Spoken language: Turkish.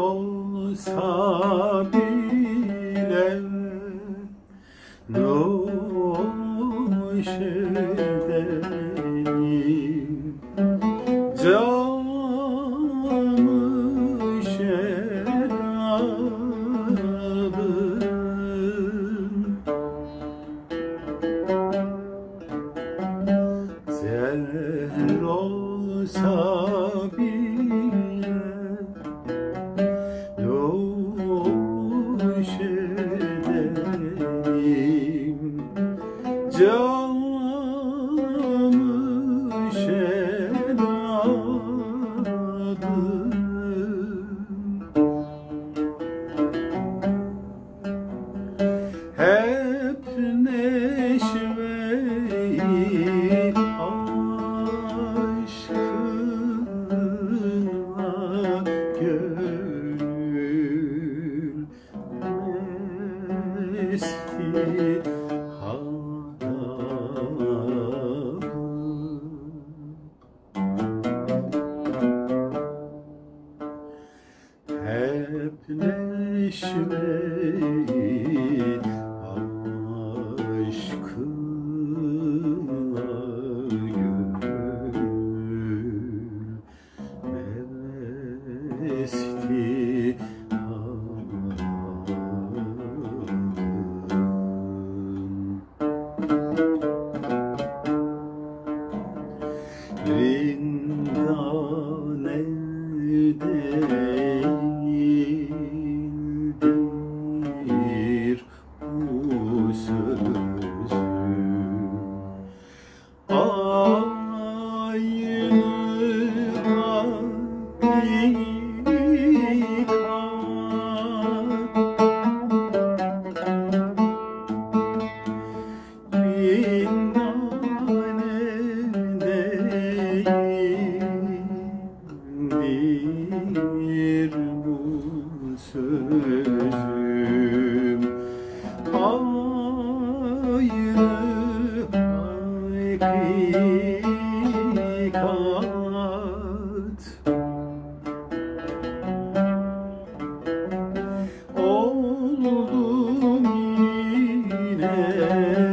Olsa bile Nuş edeyim Camı şerabın Zehr olsa bile Canım şenadır geçmedi aşkıma gönül mevesti Rindan elde Oh. Yeah.